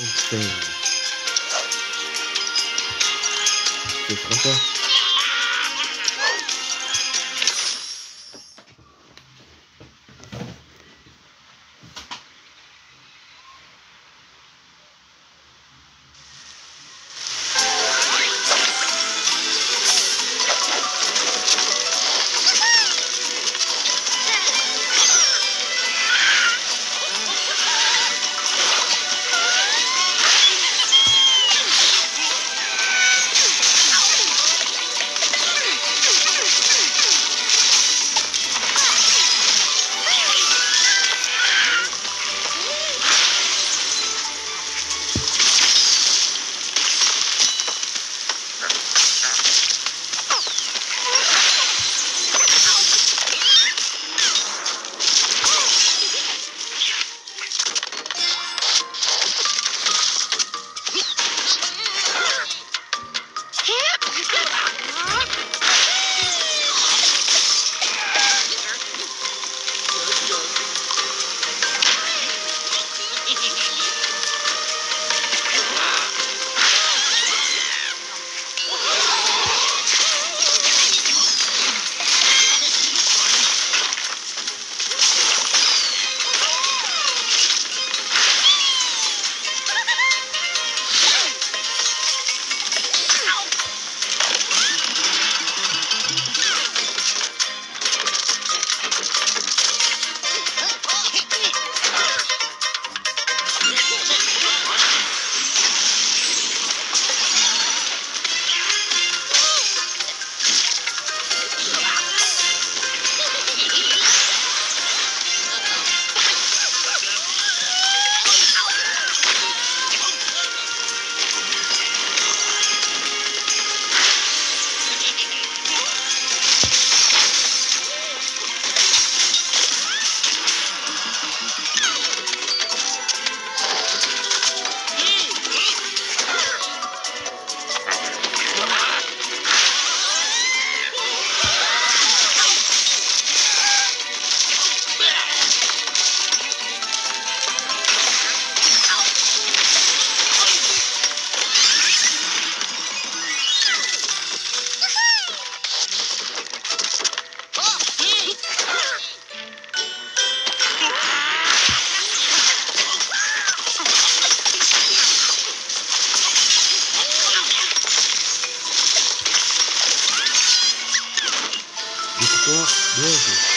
Tem. Deixa Yeah. Ficou doze.